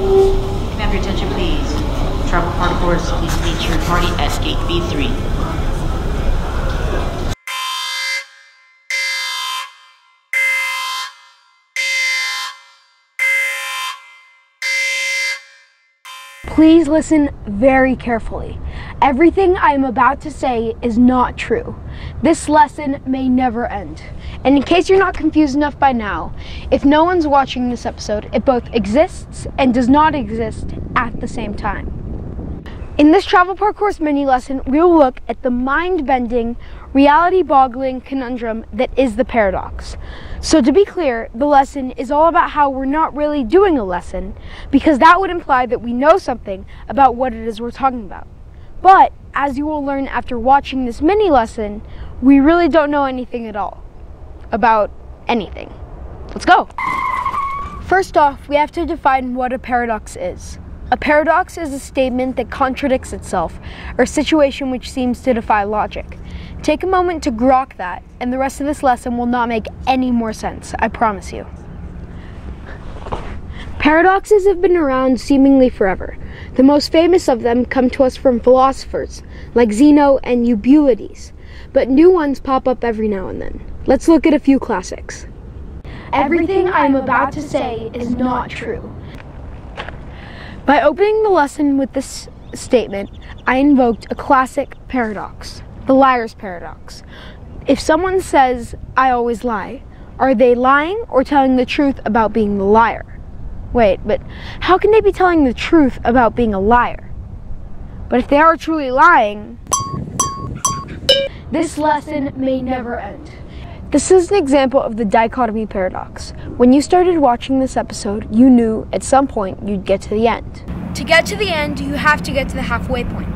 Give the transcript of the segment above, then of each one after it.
Have your attention, please? Travel parkourists, please meet your party at gate B3. Please listen very carefully. Everything I am about to say is not true. This lesson may never end. And in case you're not confused enough by now, if no one's watching this episode, it both exists and does not exist at the same time. In this travel parkourist mini lesson, we will look at the mind bending, reality boggling conundrum that is the paradox. So, to be clear, the lesson is all about how we're not really doing a lesson, because that would imply that we know something about what it is we're talking about. But, as you will learn after watching this mini lesson, we really don't know anything at all about anything. Let's go! First off, we have to define what a paradox is. A paradox is a statement that contradicts itself, or a situation which seems to defy logic. Take a moment to grok that, and the rest of this lesson will not make any more sense, I promise you. Paradoxes have been around seemingly forever. The most famous of them come to us from philosophers like Zeno and Eubulides, but new ones pop up every now and then. Let's look at a few classics. Everything I am about to say is not true. By opening the lesson with this statement, I invoked a classic paradox, the liar's paradox. If someone says, I always lie, are they lying or telling the truth about being the liar? Wait, but how can they be telling the truth about being a liar? But if they are truly lying, this lesson may never end. This is an example of the dichotomy paradox. When you started watching this episode, you knew at some point you'd get to the end. To get to the end, you have to get to the halfway point.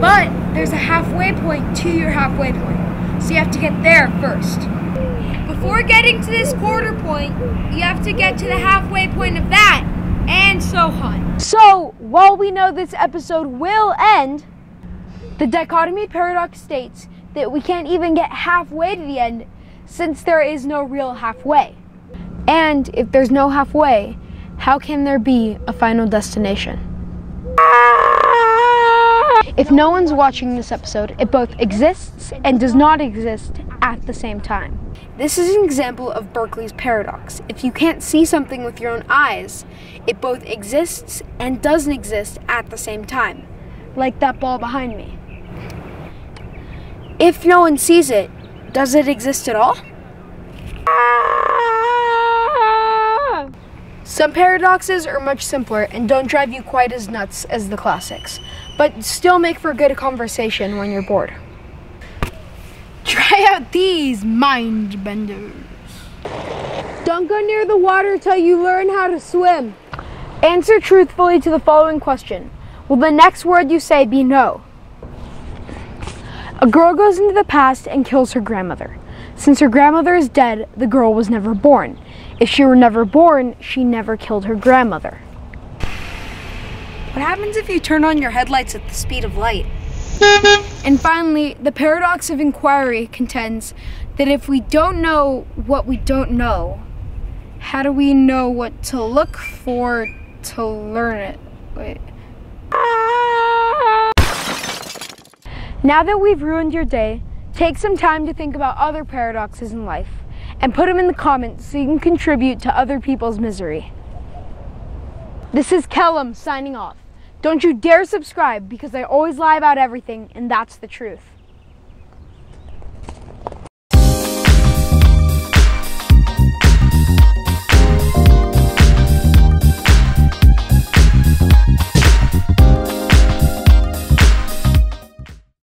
But there's a halfway point to your halfway point, so you have to get there first. Before getting to this quarter point, you have to get to the halfway point of that, and so on. So, while we know this episode will end, the dichotomy paradox states that we can't even get halfway to the end since there is no real halfway. And if there's no halfway, how can there be a final destination? If no one's watching this episode, it both exists and does not exist at the same time. This is an example of Berkeley's paradox. If you can't see something with your own eyes, it both exists and doesn't exist at the same time, like that ball behind me. If no one sees it, does it exist at all? Some paradoxes are much simpler and don't drive you quite as nuts as the classics, but still make for good conversation when you're bored. Try out these mind benders. Don't go near the water till you learn how to swim. Answer truthfully to the following question Will the next word you say be no? A girl goes into the past and kills her grandmother. Since her grandmother is dead, the girl was never born. If she were never born, she never killed her grandmother. What happens if you turn on your headlights at the speed of light? And finally, the paradox of inquiry contends that if we don't know what we don't know, how do we know what to look for to learn it? Wait. Now that we've ruined your day, take some time to think about other paradoxes in life and put them in the comments so you can contribute to other people's misery. This is Kellum signing off. Don't you dare subscribe because I always lie about everything and that's the truth.